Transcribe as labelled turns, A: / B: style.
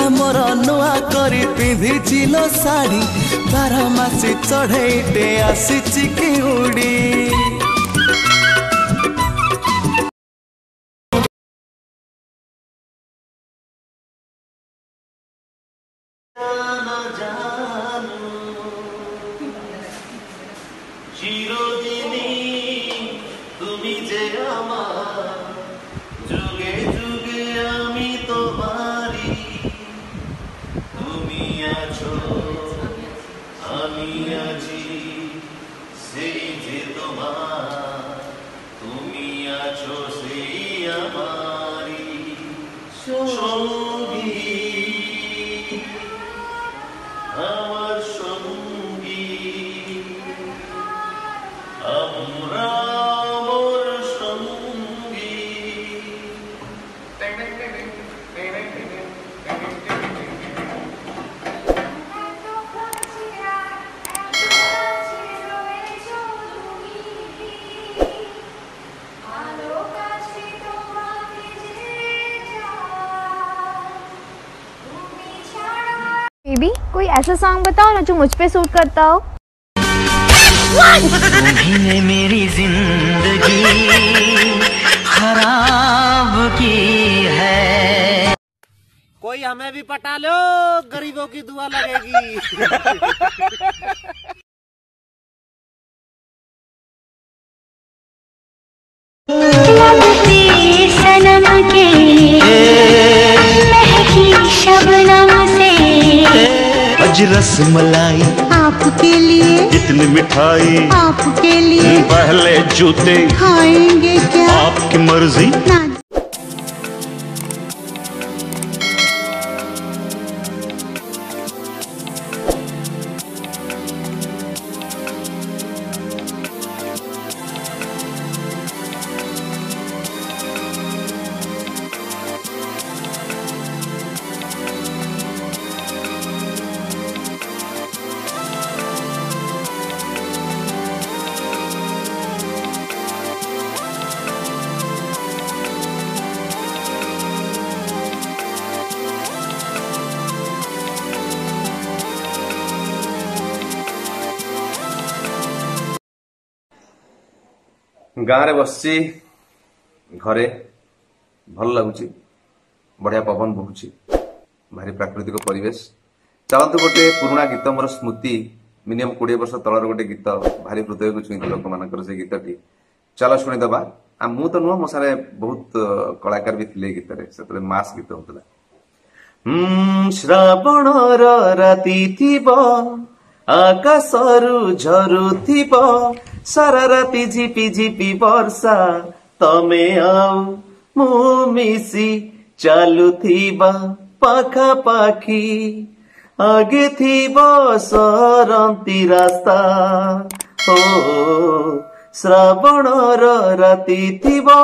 A: ଆମର ମୋର ନୂଆ କରି ପିନ୍ଧିଛି ପିନ୍ଧିଥିଲ ଶାଢ଼ୀ। ବାର ମାସି ଚଢ଼େଇଟେ ଆସିଛି
B: କିଉଡ଼ି ଜାନ সেই আমারি সঙ্গী। আমার
C: कोई ऐसा सॉन्ग बताओ ना जो मुझ पे सूट करता हो।
A: ने मेरी ज़िंदगी खराब की है।
D: कोई हमें भी पटा लो गरीबों की दुआ लगेगी।
E: लगती सनम के
B: रस मलाई।
E: आपके लिए।
B: इतनी मिठाई।
E: आपके लिए।
B: पहले जूते।
E: खाएँगे क्या?
B: आपकी मर्ज़ी।
E: ना
F: ଗାଁରେ ବସିଛି। ଘରେ ଭଲ ଲାଗୁଛି। ବଢିଆ ପବନ ବହୁଛି। ଭାରି ପ୍ରାକୃତିକ ପରିବେଶ। ଚାଲନ୍ତୁ ଗୋଟେ ପୁରୁଣା ଗୀତ ମୋର ସ୍ମୃତି। ମିନିମମ୍ କୋଡିଏ ବର୍ଷ ତଳର ଗୋଟେ ଗୀତ। ଭାରି ହୃଦୟକୁ ଛୁଇଁଥିଲା ଲୋକମାନଙ୍କର ସେ ଗୀତଟି। ଚାଲ ଶୁଣିଦବା। ଆଉ ମୁଁ ତ ନୁହଁ ମୋ ସାଙ୍ଗରେ ବହୁତ କଳାକାର ବି ଥିଲେ ଗୀତରେ। ସେତେବେଳେ ମାସ୍ ଗୀତ ହଉଥିଲା। ଶ୍ରାବଣର ରାତି ଥିବ ଆକାଶରୁ ଝରୁଥିବ सरारती झिपी झिपी वर्षा। तमे आऊ मु मिसी चालु थिबा पाखा पाखी आगे थिबा सरंती रास्ता। ओ श्रावण र राती थिबा।